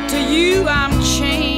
but to you I'm chained.